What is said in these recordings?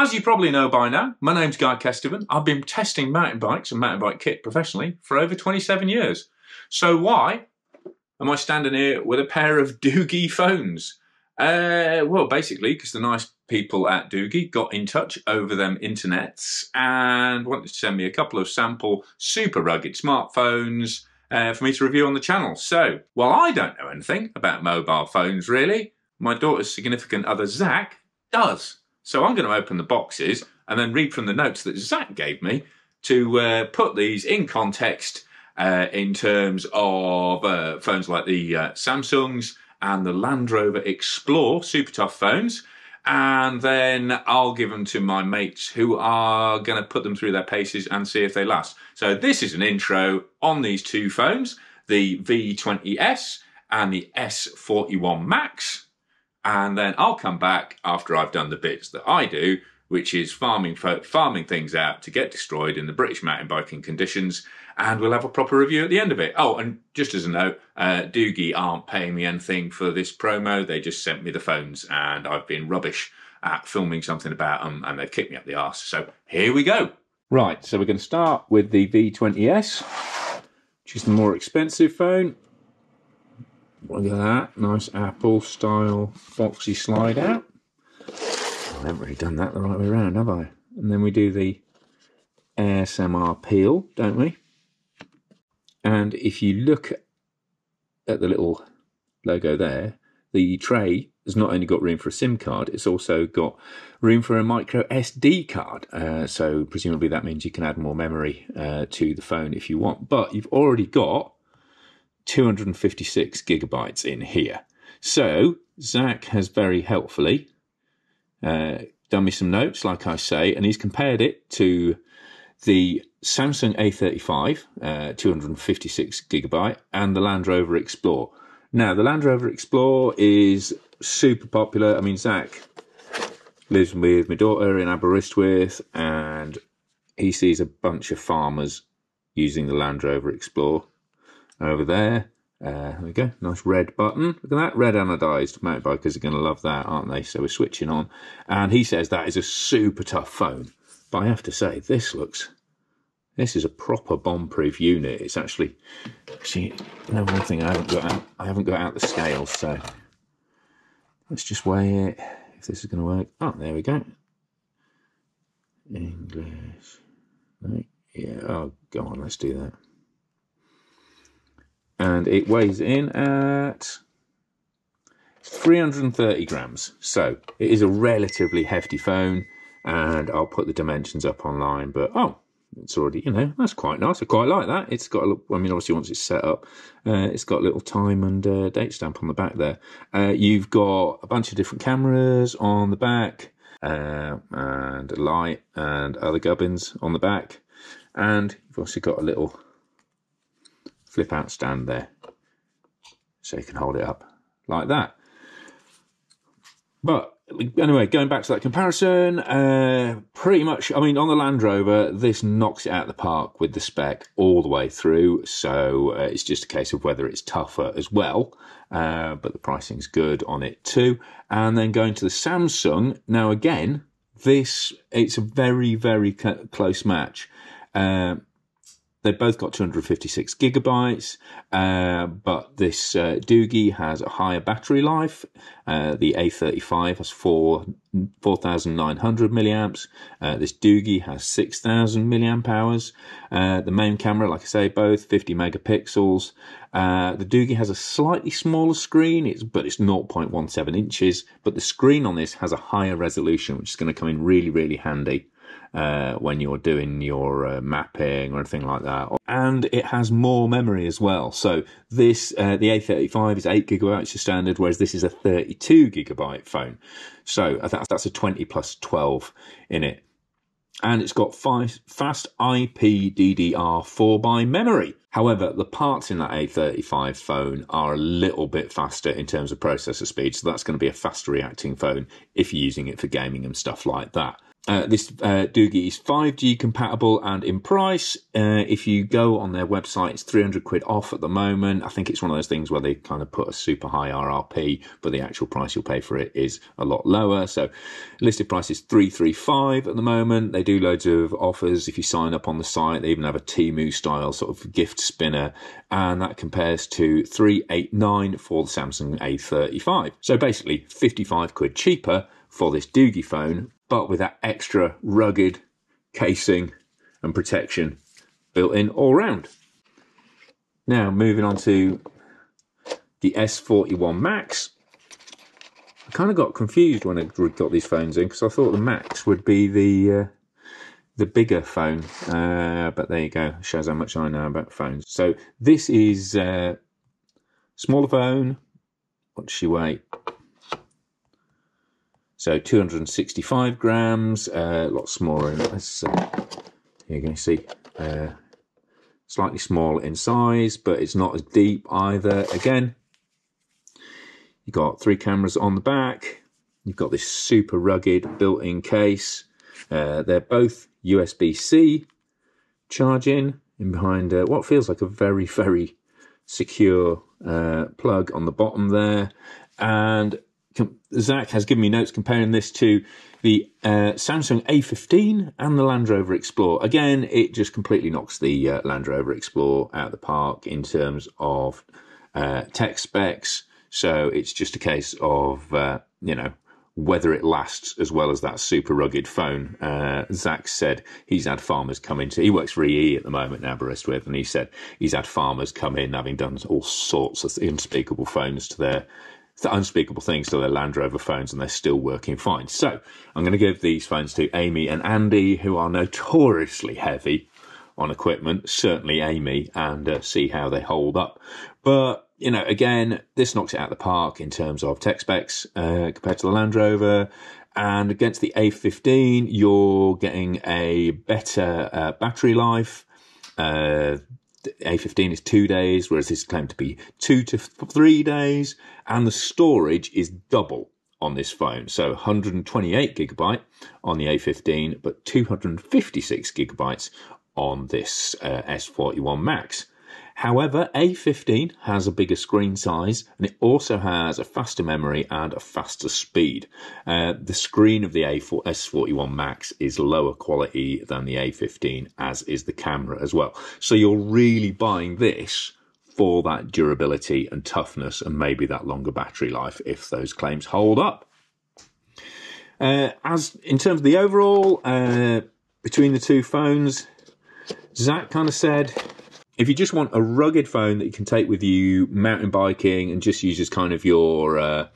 As you probably know by now, my name's Guy Kesteven. I've been testing mountain bikes and mountain bike kit professionally for over 27 years. So why am I standing here with a pair of Doogee phones? Uh, well, basically, because the nice people at Doogee got in touch over them internets and wanted to send me a couple of sample super rugged smartphones uh, for me to review on the channel. So, while I don't know anything about mobile phones really, my daughter's significant other Zach does. So I'm going to open the boxes and then read from the notes that Zach gave me to uh, put these in context uh, in terms of uh, phones like the uh, Samsungs and the Land Rover Explore super tough phones. And then I'll give them to my mates who are going to put them through their paces and see if they last. So this is an intro on these two phones, the V20S and the S41 Max. And then I'll come back after I've done the bits that I do, which is farming farming things out to get destroyed in the British mountain biking conditions, and we'll have a proper review at the end of it. Oh, and just as a note, uh, Doogee aren't paying me anything for this promo. They just sent me the phones, and I've been rubbish at filming something about them, and they've kicked me up the arse. So here we go. Right, so we're going to start with the V20S, which is the more expensive phone. Look at that, nice Apple style boxy slide out. I haven't really done that the right way around, have I? And then we do the ASMR peel, don't we? And if you look at the little logo there, the tray has not only got room for a SIM card, it's also got room for a micro SD card. Uh, so presumably that means you can add more memory uh, to the phone if you want. But you've already got 256 gigabytes in here. So Zach has very helpfully uh, done me some notes, like I say, and he's compared it to the Samsung A35, uh, 256 gigabyte, and the Land Rover Explore. Now, the Land Rover Explore is super popular. I mean, Zach lives with my daughter in Aberystwyth, and he sees a bunch of farmers using the Land Rover Explore over there. Uh, there we go, nice red button. Look at that, red anodized. Mountain bikers are going to love that, aren't they? So we're switching on. And he says that is a super tough phone. But I have to say, this looks, this is a proper bomb-proof unit. It's actually, see, know, one thing I haven't got out, I haven't got out the scales, so let's just weigh it, if this is going to work. Oh, there we go. English, right? Yeah, oh, go on, let's do that and it weighs in at 330 grams. So it is a relatively hefty phone, and I'll put the dimensions up online. But oh, it's already, you know, that's quite nice. I quite like that. It's got a little, I mean, obviously, once it's set up, uh, it's got a little time and uh, date stamp on the back there. Uh, you've got a bunch of different cameras on the back, uh, and a light and other gubbins on the back. And you've also got a little flip out stand there so you can hold it up like that. But anyway, going back to that comparison, uh, pretty much, I mean, on the Land Rover, this knocks it out of the park with the spec all the way through. So uh, it's just a case of whether it's tougher as well. Uh, but the pricing's good on it too. And then going to the Samsung, now again, this, it's a very, very close match. Uh, They've both got 256 gigabytes, uh, but this uh, Doogee has a higher battery life. Uh, the A35 has 4, 4,900 milliamps. Uh, this Doogee has 6,000 milliamp hours. Uh, the main camera, like I say, both 50 megapixels. Uh, the Doogee has a slightly smaller screen, it's, but it's 0.17 inches. But the screen on this has a higher resolution, which is going to come in really, really handy uh, when you're doing your uh, mapping or anything like that. And it has more memory as well. So this, uh, the A35 is 8 gigabytes the standard, whereas this is a 32 gigabyte phone. So that's, that's a 20 plus 12 in it. And it's got five, fast LPDDR4 by memory. However, the parts in that A35 phone are a little bit faster in terms of processor speed. So that's going to be a faster reacting phone if you're using it for gaming and stuff like that. Uh, this uh, Doogee is 5G compatible and in price. Uh, if you go on their website, it's 300 quid off at the moment. I think it's one of those things where they kind of put a super high RRP, but the actual price you'll pay for it is a lot lower. So listed price is 335 at the moment. They do loads of offers if you sign up on the site. They even have a Temu style sort of gift spinner, and that compares to 389 for the Samsung A35. So basically 55 quid cheaper for this Doogee phone, but with that extra rugged casing and protection built in all round. Now, moving on to the S41 Max. I kind of got confused when I got these phones in because I thought the Max would be the uh, the bigger phone, uh, but there you go. Shows how much I know about phones. So this is uh, smaller phone. What does she weigh? So 265 grams, uh, a lot smaller. Let's, uh, you can see uh, slightly smaller in size, but it's not as deep either. Again, you've got three cameras on the back. You've got this super rugged built-in case. Uh, they're both USB-C charging in behind uh, what feels like a very, very secure uh, plug on the bottom there. And Zach has given me notes comparing this to the uh, Samsung A15 and the Land Rover Explorer. Again, it just completely knocks the uh, Land Rover Explorer out of the park in terms of uh, tech specs. So it's just a case of, uh, you know, whether it lasts as well as that super rugged phone. Uh, Zach said he's had farmers come into, he works for EE at the moment now, with, and he said he's had farmers come in having done all sorts of unspeakable phones to their unspeakable things to their Land Rover phones and they're still working fine. So I'm going to give these phones to Amy and Andy, who are notoriously heavy on equipment, certainly Amy, and uh, see how they hold up. But, you know, again, this knocks it out of the park in terms of tech specs uh, compared to the Land Rover. And against the A15, you're getting a better uh, battery life. Uh, a15 is two days, whereas this is claimed to be two to three days, and the storage is double on this phone. So 128 gigabyte on the A15, but 256 gigabytes on this uh, S41 Max. However, A15 has a bigger screen size and it also has a faster memory and a faster speed. Uh, the screen of the A4, S41 Max is lower quality than the A15, as is the camera as well. So you're really buying this for that durability and toughness and maybe that longer battery life if those claims hold up. Uh, as in terms of the overall, uh, between the two phones, Zach kind of said if you just want a rugged phone that you can take with you mountain biking and just use as kind of your uh,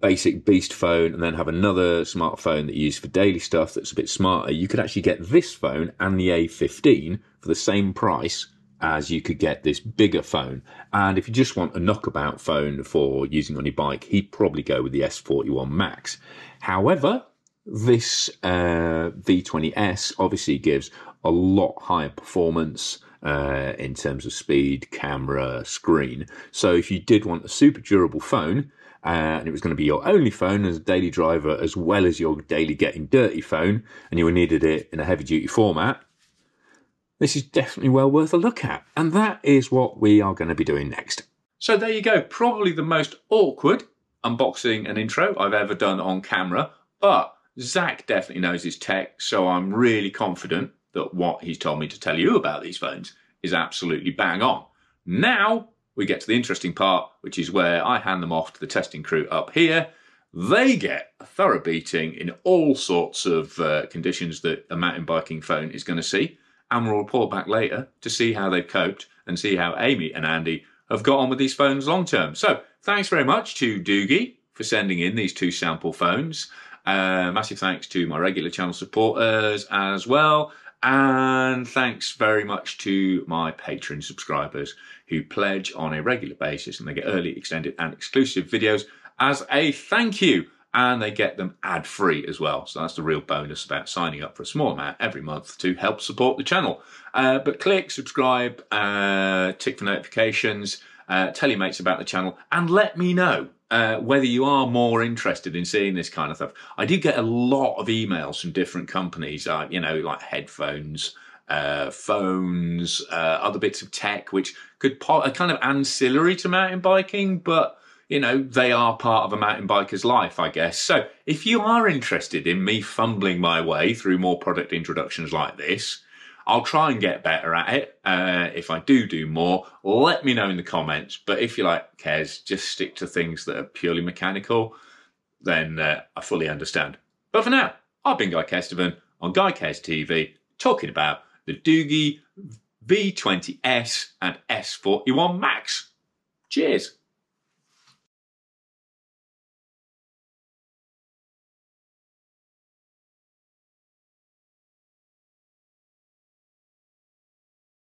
basic beast phone and then have another smartphone that you use for daily stuff that's a bit smarter, you could actually get this phone and the A15 for the same price as you could get this bigger phone. And if you just want a knockabout phone for using on your bike, he'd probably go with the S41 Max. However, this uh, V20S obviously gives a lot higher performance uh, in terms of speed, camera, screen. So if you did want a super durable phone, uh, and it was going to be your only phone as a daily driver as well as your daily getting dirty phone, and you needed it in a heavy duty format, this is definitely well worth a look at. And that is what we are going to be doing next. So there you go, probably the most awkward unboxing and intro I've ever done on camera, but Zach definitely knows his tech, so I'm really confident that what he's told me to tell you about these phones is absolutely bang on. Now we get to the interesting part, which is where I hand them off to the testing crew up here. They get a thorough beating in all sorts of uh, conditions that a mountain biking phone is going to see. And we'll report back later to see how they've coped and see how Amy and Andy have got on with these phones long term. So thanks very much to Doogee for sending in these two sample phones. Uh, massive thanks to my regular channel supporters as well. And thanks very much to my Patreon subscribers who pledge on a regular basis and they get early, extended, and exclusive videos as a thank you. And they get them ad free as well. So that's the real bonus about signing up for a small amount every month to help support the channel. Uh, but click, subscribe, uh, tick for notifications, uh, tell your mates about the channel, and let me know uh, whether you are more interested in seeing this kind of stuff. I do get a lot of emails from different companies, uh, you know, like headphones, uh, phones, uh, other bits of tech, which could are kind of ancillary to mountain biking, but you know, they are part of a mountain biker's life, I guess. So if you are interested in me fumbling my way through more product introductions like this, I'll try and get better at it. Uh, if I do do more, let me know in the comments. But if you like, Kes, just stick to things that are purely mechanical, then uh, I fully understand. But for now, I've been Guy Kesteven on Guy Kes TV talking about the Doogee V20S and S41 Max. Cheers.